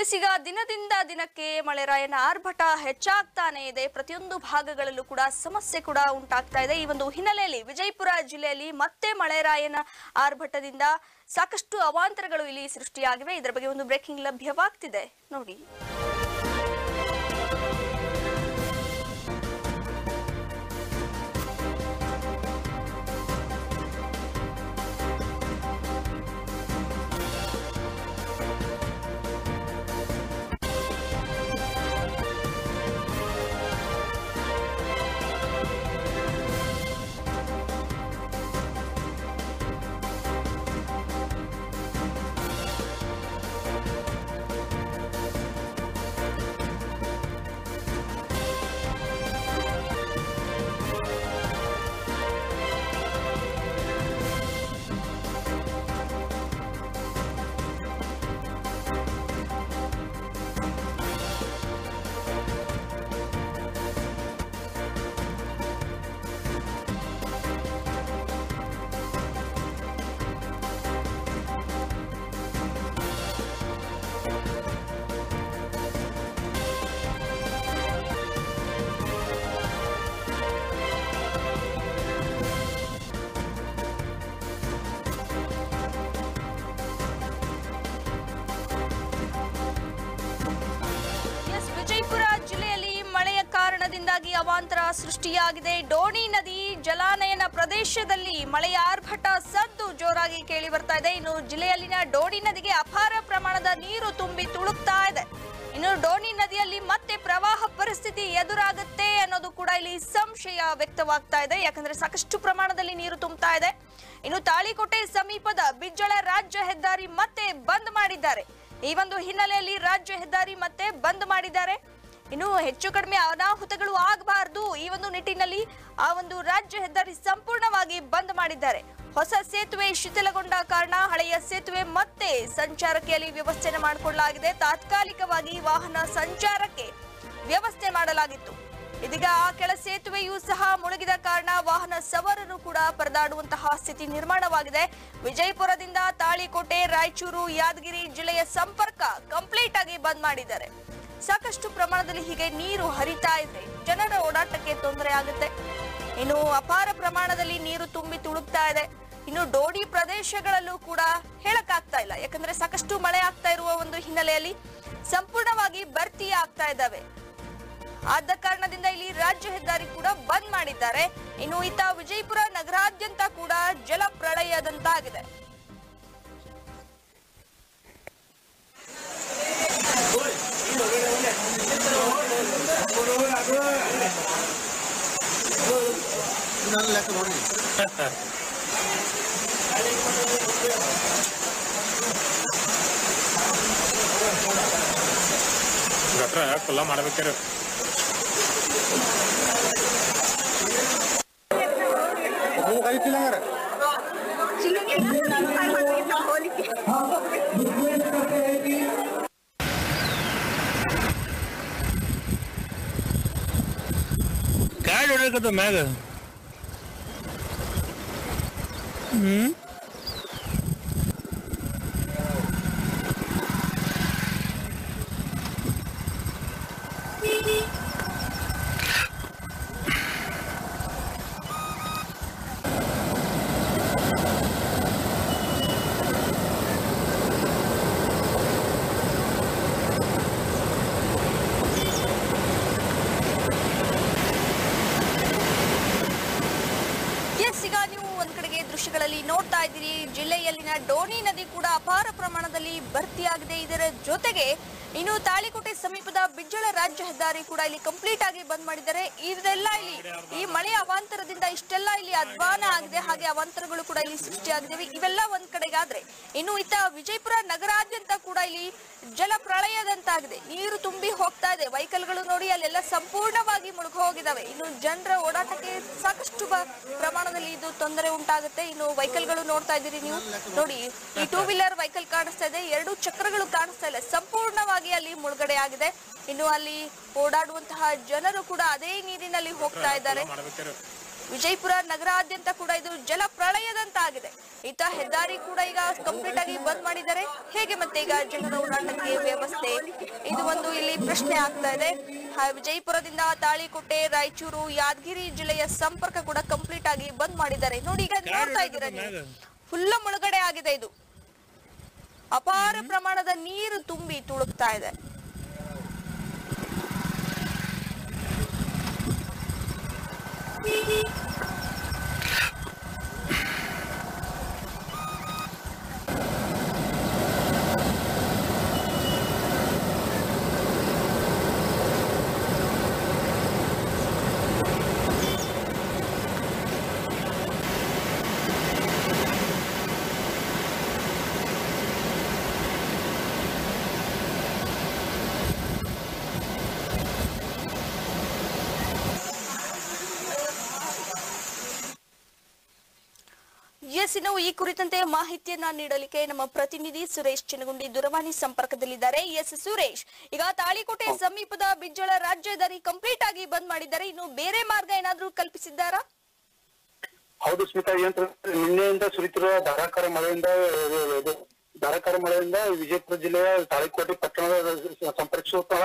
S ಈಗ ದಿನದಿಂದ ದಿನಕ್ಕೆ ಮಳೆರಾಯನ ಆರ್ಭಟ ಹೆಚ್ಚಾಗ್ತಾನೆ ಇದೆ. ಪ್ರತಿಯೊಂದು ಭಾಗಗಳಲ್ಲೂ ಕೂಡ ಸಮಸ್ಯೆ ಕೂಡ ಉಂಟಾಗ್ತಾ ಇದೆ. ಈ ಒಂದು ಹಿನ್ನೆಲೆಯಲ್ಲಿ ವಿಜಯಪುರ ಜಿಲ್ಲೆಯಲ್ಲಿ ಮತ್ತೆ ಮಳೆರಾಯನ ಆರ್ಭಟದಿಂದ ಸಾಕಷ್ಟು ಅವಾಂತರಗಳು ಇಲ್ಲಿ ಸೃಷ್ಟಿಯಾಗಿವೆ. ಇದರ ಬಗ್ಗೆ ಒಂದು ಬ್ರೇಕಿಂಗ್ ಲಭ್ಯವಾಗ್ತಿದೆ. ನೋಡಿ. ಸೃಷ್ಟಿಯಾಗಿದೆ. ಡೋಣಿ ನದಿ ಜಲಾನಯನ ಪ್ರದೇಶದಲ್ಲಿ ಮಳೆಯ ಆರ್ಭಟ ಸದ್ದು ಜೋರಾಗಿ ಕೇಳಿ ಬರ್ತಾ ಇದೆ. ಇನ್ನು ಜಿಲ್ಲೆಯಲ್ಲಿನ ಡೋಣಿ ನದಿಗೆ ಅಪಾರ ಪ್ರಮಾಣದ ನೀರು ತುಂಬಿ ತುಳುಕ್ತಾ ಇದೆ. ಇನ್ನು ಡೋಣಿ ನದಿಯಲ್ಲಿ ಮತ್ತೆ ಪ್ರವಾಹ ಪರಿಸ್ಥಿತಿ ಎದುರಾಗುತ್ತೆ ಅನ್ನೋದು ಕೂಡ ಇಲ್ಲಿ ಸಂಶಯ ವ್ಯಕ್ತವಾಗ್ತಾ ಇದೆ. ಯಾಕಂದ್ರೆ ಸಾಕಷ್ಟು ಪ್ರಮಾಣದಲ್ಲಿ ನೀರು ತುಂಬುತ್ತಾ ಇದೆ. ಇನ್ನು ತಾಳಿಕೋಟೆ ಸಮೀಪದ ಬಿಜ್ಜಳ ರಾಜ್ಯ ಹೆದ್ದಾರಿ ಮತ್ತೆ ಬಂದ್ ಮಾಡಿದ್ದಾರೆ. ಈ ಒಂದು ಹಿನ್ನೆಲೆಯಲ್ಲಿ ರಾಜ್ಯ ಹೆದ್ದಾರಿ ಮತ್ತೆ ಬಂದ್ ಮಾಡಿದ್ದಾರೆ. ಇನ್ನು ಹೆಚ್ಚು ಕಡಿಮೆ ಅನಾಹುತಗಳು ಆಗಬಾರದು ಈ ಒಂದು ನಿಟ್ಟಿನಲ್ಲಿ ಆ ಒಂದು ರಾಜ್ಯ ಹೆದ್ದಾರಿ ಸಂಪೂರ್ಣವಾಗಿ ಬಂದ್ ಮಾಡಿದ್ದಾರೆ. ಹೊಸ ಸೇತುವೆ ಶಿಥಿಲಗೊಂಡ ಕಾರಣ ಹಳೆಯ ಸೇತುವೆ ಮತ್ತೆ ಸಂಚಾರಕ್ಕೆ ಅಲ್ಲಿ ವ್ಯವಸ್ಥೆ ಮಾಡಿಕೊಳ್ಳಲಾಗಿದೆ. ತಾತ್ಕಾಲಿಕವಾಗಿ ವಾಹನ ಸಂಚಾರಕ್ಕೆ ವ್ಯವಸ್ಥೆ ಮಾಡಲಾಗಿತ್ತು. ಇದೀಗ ಆ ಕೆಳ ಸೇತುವೆಯೂ ಸಹ ಮುಳುಗಿದ ಕಾರಣ ವಾಹನ ಸವಾರರು ಕೂಡ ಪರದಾಡುವಂತಹ ಸ್ಥಿತಿ ನಿರ್ಮಾಣವಾಗಿದೆ. ವಿಜಯಪುರದಿಂದ ತಾಳಿಕೋಟೆ, ರಾಯಚೂರು, ಯಾದಗಿರಿ ಜಿಲ್ಲೆಯ ಸಂಪರ್ಕ ಕಂಪ್ಲೀಟ್ ಆಗಿ ಬಂದ್ ಮಾಡಿದ್ದಾರೆ. ಸಾಕಷ್ಟು ಪ್ರಮಾಣದಲ್ಲಿ ಹೀಗೆ ನೀರು ಹರಿತಾ ಇದೆ. ಜನರ ಓಡಾಟಕ್ಕೆ ತೊಂದರೆ ಆಗುತ್ತೆ. ಇನ್ನು ಅಪಾರ ಪ್ರಮಾಣದಲ್ಲಿ ನೀರು ತುಂಬಿ ತುಳುಕ್ತಾ ಇದೆ. ಇನ್ನು ಡೋಡಿ ಪ್ರದೇಶಗಳಲ್ಲೂ ಕೂಡ ಹೇಳಕ್ಕಾಗ್ತಾ ಇಲ್ಲ. ಯಾಕಂದ್ರೆ ಸಾಕಷ್ಟು ಮಳೆ ಆಗ್ತಾ ಇರುವ ಒಂದು ಹಿನ್ನೆಲೆಯಲ್ಲಿ ಸಂಪೂರ್ಣವಾಗಿ ಭರ್ತಿ ಆಗ್ತಾ ಇದ್ದಾವೆ. ಆದ ಕಾರಣದಿಂದ ಇಲ್ಲಿ ರಾಜ್ಯ ಹೆದ್ದಾರಿ ಕೂಡ ಬಂದ್ ಮಾಡಿದ್ದಾರೆ. ಇನ್ನು ಇತ್ತ ವಿಜಯಪುರ ನಗರಾದ್ಯಂತ ಕೂಡ ಜಲ ಪ್ರಳಯದಂತಾಗಿದೆ. ಗಟ್ರ ಕುಲ್ಲ ಮಾಡ್ಬೇಕಾರೆ ನೀವು ಕಳಿಸಿಲ್ಲ ಹಂಗಾರೆ ಗಾಡಿ ಹೊಡ್ಯಾಕತ್ತ ಮ್ಯಾಗ 嗯。ಜಿಲ್ಲೆಯಲ್ಲಿನ ಡೋಣಿ ನದಿ ಕೂಡ ಅಪಾರ ಪ್ರಮಾಣದಲ್ಲಿ ಭರ್ತಿಯಾಗಿದೆ. ಇದರ ಜೊತೆಗೆ ಇನ್ನು ತಾಳಿಕೋಟೆ ಸಮೀಪದ ಬಿಜ್ಜಳ ರಾಜ್ಯ ಹೆದ್ದಾರಿ ಕೂಡ ಇಲ್ಲಿ ಕಂಪ್ಲೀಟ್ ಆಗಿ ಬಂದ್ ಮಾಡಿದ್ದಾರೆ. ಇದೆಲ್ಲ ಇಲ್ಲಿ ಈ ಮಳೆ ಅವಾಂತರದಿಂದ ಇಷ್ಟೆಲ್ಲ ಇಲ್ಲಿ ಅಧ್ವಾನ ಆಗಿದೆ. ಹಾಗೆ ಅವಾಂತರಗಳು ಕೂಡ ಇಲ್ಲಿ ಸೃಷ್ಟಿಯಾಗಿದ್ದಾವೆ ಇವೆಲ್ಲ ಒಂದ್ ಕಡೆಗಾದ್ರೆ ಇನ್ನು ಇತ್ತ ವಿಜಯಪುರ ನಗರಾದ್ಯಂತ ಕೂಡ ಇಲ್ಲಿ ಜಲ ಪ್ರಳಯದಂತಾಗಿದೆ. ನೀರು ತುಂಬಿ ಹೋಗ್ತಾ ಇದೆ. ವೆಹಿಕಲ್ಗಳು ನೋಡಿ ಅಲ್ಲೆಲ್ಲ ಸಂಪೂರ್ಣವಾಗಿ ಮುಳುಗು ಹೋಗಿದ್ದಾವೆ. ಇನ್ನು ಜನರ ಓಡಾಟಕ್ಕೆ ಸಾಕಷ್ಟು ಪ್ರಮಾಣದಲ್ಲಿ ಇದು ತೊಂದರೆ ಉಂಟಾಗುತ್ತೆ. ಇನ್ನು ವೆಹಿಕಲ್ಗಳು ನೋಡ್ತಾ ಇದ್ದೀರಿ ನೀವು. ನೋಡಿ, ಈ ಟೂ ವೀಲರ್ ವೆಹಿಕಲ್ ಕಾಣಿಸ್ತಾ ಇದೆ. ಎರಡು ಚಕ್ರಗಳು ಕಾಣಿಸ್ತಾ ಇಲ್ಲ. ಸಂಪೂರ್ಣವಾಗಿ ಅಲ್ಲಿ ಮುಳುಗಡೆ ಆಗಿದೆ. ಇನ್ನು ಅಲ್ಲಿ ಓಡಾಡುವಂತಹ ಜನರು ಕೂಡ ಅದೇ ನೀರಿನಲ್ಲಿ ಹೋಗ್ತಾ ಇದ್ದಾರೆ. ವಿಜಯಪುರ ನಗರಾದ್ಯಂತ ಕೂಡ ಇದು ಜಲ ಪ್ರಳಯದಂತಾಗಿದೆ. ಈತ ಹೆದ್ದಾರಿ ಕೂಡ ಈಗ ಕಂಪ್ಲೀಟ್ ಆಗಿ ಬಂದ್ ಮಾಡಿದ್ದಾರೆ. ಹೇಗೆ ಮತ್ತೆ ಈಗ ಜನರ ಓಡಾಟಕ್ಕೆ ವ್ಯವಸ್ಥೆ? ಇದು ಒಂದು ಇಲ್ಲಿ ಪ್ರಶ್ನೆ ಆಗ್ತಾ ಇದೆ. ವಿಜಯಪುರದಿಂದ ತಾಳಿಕೋಟೆ ರಾಯಚೂರು ಯಾದಗಿರಿ ಜಿಲ್ಲೆಯ ಸಂಪರ್ಕ ಕೂಡ ಕಂಪ್ಲೀಟ್ ಆಗಿ ಬಂದ್ ಮಾಡಿದ್ದಾರೆ. ನೋಡಿ ಈಗ ನೋಡ್ತಾ ಇದ್ದೀರಾ ನೀವು? ಫುಲ್ಲ ಮುಳುಗಡೆ ಆಗಿದೆ ಇದು. ಅಪಾರ ಪ್ರಮಾಣದ ನೀರು ತುಂಬಿ ತುಳುಕ್ತಾ ಇದೆ. ಎಸ್ ಇನ್ನು ಈ ಕುರಿತಂತೆ ಮಾಹಿತಿಯನ್ನ ನೀಡಲಿಕ್ಕೆ ನಮ್ಮ ಪ್ರತಿನಿಧಿ ಸುರೇಶ್ ಚಿನಗುಂಡಿ ದೂರವಾಣಿ ಸಂಪರ್ಕದಲ್ಲಿದ್ದಾರೆ. ಎಸ್ ಸುರೇಶ್ ಈಗ ತಾಳಿಕೋಟೆ ಸಮೀಪದ ಬಿಜ್ಜಳ ರಾಜ್ಯ ಹೆದ್ದಾರಿ ಕಂಪ್ಲೀಟ್ ಆಗಿ ಬಂದ್ ಮಾಡಿದ್ದಾರೆ. ಇನ್ನು ಬೇರೆ ಮಾರ್ಗ ಏನಾದ್ರೂ ಕಲ್ಪಿಸಿದ್ದಾರಾ? ಹೌದು ಸ್ಮಿತಾ ಏನಂತಂದ್ರೆ ನಿನ್ನೆಯಿಂದ ಸುರಿತಿರುವ ಧಾರಾಕಾರ ಮಳೆಯಿಂದ ಧಾರಾಕಾರ ಮಳೆಯಿಂದ ವಿಜಯಪುರ ಜಿಲ್ಲೆಯ ತಾಳಿಕೋಟೆ ಪಟ್ಟಣದ ಸಂಪರ್ಕಿಸುವಂತಹ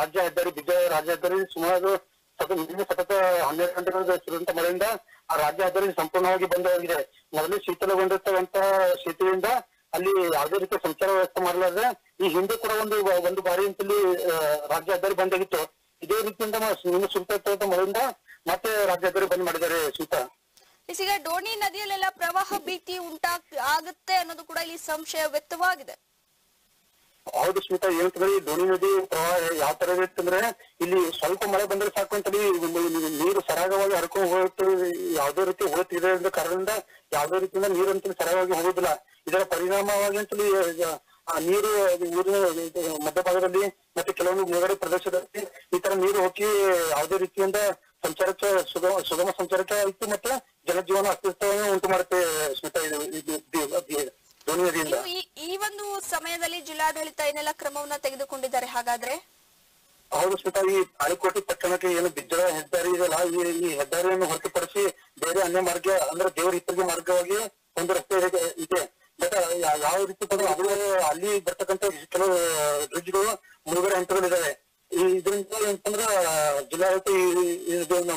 ರಾಜ್ಯ ಹೆದ್ದಾರಿ ಬಿಜ್ಜಳ ರಾಜ್ಯ ಹೆದ್ದಾರಿ ಸುಮಾರು ಸತತ ಹನ್ನೆರಡು ಗಂಟೆಗಳ ಸುರಿದಂತ ಮಳೆಯಿಂದ ಆ ರಾಜ್ಯ ಹೆದ್ದಾರಿ ಸಂಪೂರ್ಣವಾಗಿ ಬಂದಾಗಿದೆ ಮೊದಲೇ ಶೀತಲಗೊಂಡಿರ್ತಕ್ಕಂತಹ ಸೇತುವೆಯಿಂದ ಅಲ್ಲಿ ಯಾವುದೇ ರೀತಿಯ ಸಂಚಾರ ವ್ಯವಸ್ಥೆ ಮಾಡಲಾರ್ದೆ ಈ ಹಿಂದೆ ಕೂಡ ಒಂದು ಒಂದು ಬಾರಿ ಅಂತಲ್ಲಿ ರಾಜ್ಯ ಹೆದ್ದಾರಿ ಬಂದಾಗಿತ್ತು ಇದೇ ರೀತಿಯಿಂದ ನಿಮ್ಮ ಇರ್ತಕ್ಕಂಥ ಮಳೆಯಿಂದ ಮತ್ತೆ ರಾಜ್ಯ ಹೆದ್ದಾರಿ ಬಂದ್ ಮಾಡಿದ್ದಾರೆ ಶೀತ. ಈಗ ಡೋಣಿ ನದಿಯಲ್ಲೆಲ್ಲ ಪ್ರವಾಹ ಭೀತಿ ಉಂಟಾಗ್, ಆಗುತ್ತೆ ಅನ್ನೋದು ಕೂಡ ಇಲ್ಲಿ ಸಂಶಯ ವ್ಯಕ್ತವಾಗಿದೆ. ಹೌದು ಸ್ಮಿತಾ ಹೇಳ್ತದ್ರಿ ದೋಣಿ ನದಿ ಪ್ರವಾಹ ಯಾವ ತರ ಇರುತ್ತಂದ್ರೆ ಇಲ್ಲಿ ಸ್ವಲ್ಪ ಮಳೆ ಬಂದ್ರೆ ಸಾಕು ಅಂತೇಳಿ ನೀರು ಸರಾಗವಾಗಿ ಹರ್ಕೊಂಡು ಹೋಗುತ್ತೆ, ಯಾವ್ದೇ ರೀತಿ ಹೋಗುತ್ತಿದೆ ಕಾರಣದಿಂದ ಯಾವುದೇ ರೀತಿಯಿಂದ ನೀರು ಅಂತ ಸರಾಗವಾಗಿ ಹೋಗುದಿಲ್ಲ ಇದರ ಪರಿಣಾಮವಾಗಿ ಆ ನೀರು ಊರಿನ ಮಧ್ಯಭಾಗದಲ್ಲಿ ಮತ್ತೆ ಕೆಲವೊಂದು ಮೇಗಡೆ ಪ್ರದೇಶದಲ್ಲಿ ಈ ತರ ನೀರು ಹೋಗಿ ಯಾವುದೇ ರೀತಿಯಿಂದ ಸಂಚಾರಕ್ಕೆ ಸುಗಮ ಸುಗಮ ಸಂಚಾರಕ್ಕೆ ಆಯ್ತು ಮತ್ತೆ ಜನಜೀವನ ಅಸ್ತಿತ್ವವನ್ನು ಉಂಟು ಮಾಡುತ್ತೆ ಸ್ಮಿತಾ ಇದು. ಇನ್ನು ಈ ಒಂದು ಸಮಯದಲ್ಲಿ ಜಿಲ್ಲಾಡಳಿತ ಏನೆಲ್ಲ ಕ್ರಮವನ್ನ ತೆಗೆದುಕೊಂಡಿದ್ದಾರೆ ಹಾಗಾದ್ರೆ? ಹೌದು ಸ್ಮಿತಾ ಈ ತಾಳಿಕೋಟೆ ಪಟ್ಟಣಕ್ಕೆ ಏನು ಬಿಜ್ಜಳ ಹೆದ್ದಾರಿ ಇದೆಯಲ್ಲ ಈ ಹೆದ್ದಾರಿಯನ್ನು ಹೊರತುಪಡಿಸಿ ಬೇರೆ ಅನ್ಯ ಮಾರ್ಗ ಅಂದ್ರೆ ದೇವರ ಇತ್ತಿಗೆ ಮಾರ್ಗವಾಗಿ ಒಂದು ರಸ್ತೆ ಇದೆ ಬಟ್ ಯಾವ ರೀತಿ ಬಂದ್ರೆ ಅದು ಅಲ್ಲಿ ಬರ್ತಕ್ಕಂತ ಕೆಲವು ಬ್ರಿಡ್ಜ್ಗಳು ಮುಳುಗಡೆ ಹಂತಗಳಿದ್ದಾವೆ ಈ ಇದರಿಂದ ಏನಂತಂದ್ರೆ ಜಿಲ್ಲಾಡಳಿತ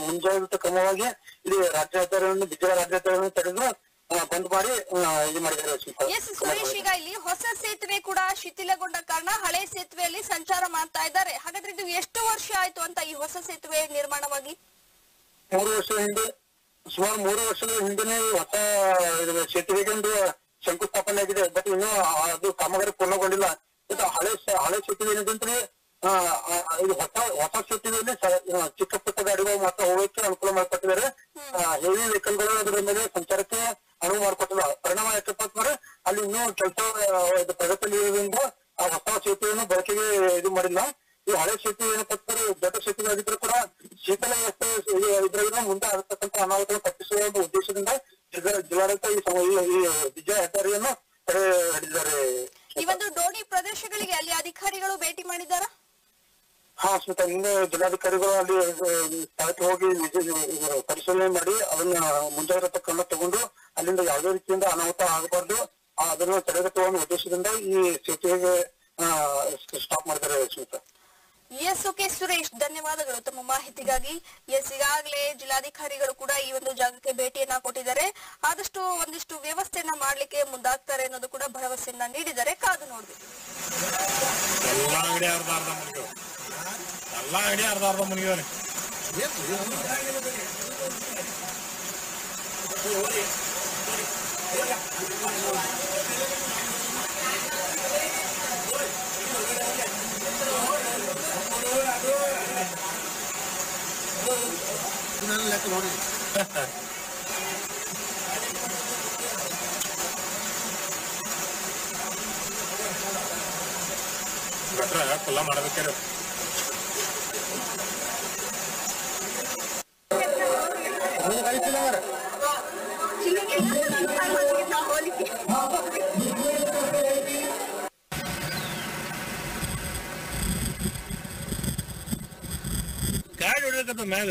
ಮುಂಜಾಗ್ರತಾ ಕ್ರಮವಾಗಿ ಇಲ್ಲಿ ರಾಜ್ಯ ಹೆದ್ದಾರಿಯನ್ನು ಬಿಜ್ಜಳ ರಾಜ್ಯ ಹೆದ್ದಾರಿಯನ್ನು ತೆಗೆದು ಇದು ಮಾಡಿದ್ದಾರೆ. ಎಸ್ ಸುರೇಶ್ ಈಗ ಇಲ್ಲಿ ಹೊಸ ಸೇತುವೆ ಕೂಡ ಶಿಥಿಲಗೊಂಡ ಕಾರಣ ಹಳೆ ಸೇತುವೆಯಲ್ಲಿ ಸಂಚಾರ ಮಾಡ್ತಾ ಇದ್ದಾರೆ. ಹಾಗಾದ್ರೆ ಇದು ಎಷ್ಟು ವರ್ಷ ಆಯ್ತು ಅಂತ ಈ ಹೊಸ ಸೇತುವೆ ನಿರ್ಮಾಣವಾಗಿ? ಮೂರು ವರ್ಷ ಹಿಂದೆ ಸುಮಾರು ಮೂರು ವರ್ಷದ ಹಿಂದೆನೆ ಹೊಸ ಸೇತುವೆಗೆ ಒಂದು ಶಂಕುಸ್ಥಾಪನೆ ಆಗಿದೆ. ಬಟ್ ಇನ್ನು ಅದು ಕಾಮಗಾರಿ ಪೂರ್ಣಗೊಂಡಿಲ್ಲ. ಹಳೆ ಹಳೆ ಸೇತುವೆ ಏನಿದೆ ಅಂದ್ರೆ ಇದು ಹೊಸ ಹೊಸ ಸೇತುವೆಯಲ್ಲಿ ದೊಡ್ಡ ಕೂಡ ಶೀತಲ ವ್ಯವಸ್ಥೆ ಇದರಿಂದ ಮುಂದೆ ಆಗತಕ್ಕಂತ ಅನಾಹುತ ತಪ್ಪಿಸುವ ಒಂದು ಉದ್ದೇಶದಿಂದ ಜಿಲ್ಲಾಡಳಿತ ಈ ವಿಜಯ ಹೆದ್ದಾರಿಯನ್ನು ತಡೆ ಹಿಡಿದಿದ್ದಾರೆ. ಈ ಒಂದು ದೋಣಿ ಪ್ರದೇಶಗಳಿಗೆ ಅಲ್ಲಿ ಅಧಿಕಾರಿಗಳು ಭೇಟಿ ಮಾಡಿದ್ದಾರಾ? ಹಾ ಸ್ಮಿತಾ ನಿನ್ನೆ ಜಿಲ್ಲಾಧಿಕಾರಿಗಳು ಅಲ್ಲಿ ಸ್ಥಳಕ್ಕೆ ಹೋಗಿ ಪರಿಶೀಲನೆ ಮಾಡಿ ಅದನ್ನ ಮುಂಜಾಗ್ರತಾ ಕ್ರಮ ತಗೊಂಡು ಅಲ್ಲಿಂದ ಯಾವುದೇ ರೀತಿಯಿಂದ ಅನಾಹುತ ಆಗಬಾರ್ದು. ಅದನ್ನು ತಡೆಗಟ್ಟುವ ಉದ್ದೇಶದಿಂದ ಈ ಸೇತುವೆಗೆ ಸ್ಟಾಪ್ ಮಾಡಿದ್ದಾರೆ ಸ್ಮಿತಾ. ಎಸ್ ಓಕೆ ಸುರೇಶ್ ಧನ್ಯವಾದಗಳು. ತಮ್ಮ ಮಾಹಿತಿಗಾಗಿ ಎಸ್ ಈಗಾಗಲೇ ಜಿಲ್ಲಾಧಿಕಾರಿಗಳು ಕೂಡ ಈ ಒಂದು ಜಾಗಕ್ಕೆ ಭೇಟಿಯನ್ನ ಕೊಟ್ಟಿದ್ದಾರೆ. ಆದಷ್ಟು ಒಂದಿಷ್ಟು ವ್ಯವಸ್ಥೆಯನ್ನ ಮಾಡ್ಲಿಕ್ಕೆ ಮುಂದಾಗ್ತಾರೆ ಅನ್ನೋದು ಕೂಡ ಭರವಸೆಯನ್ನ ನೀಡಿದ್ದಾರೆ. ಕಾದು ನೋಡಿ ಎಲ್ಲ ಲೆಕ್ಕ ನೋಡಿ ಗಟ್ರ ಕುಲ್ಲ ಮಾಡ್ಬೇಕಾರೆ ಮುಂದೆ ಕಳಿಸಿಲ್ಲ ಮಾರ್ರೆ. ಗಾಡಿ ಹೊಡಿಬೇಕಂತ ಮ್ಯಾಗ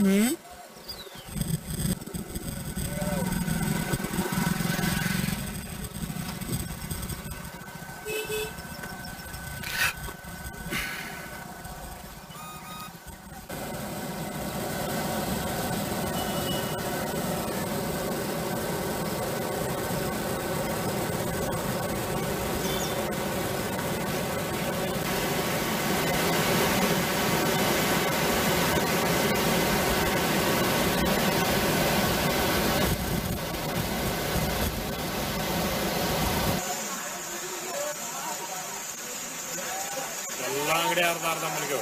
Hmm? ஆடி ஆறு ஆறு தான் மணிக்கு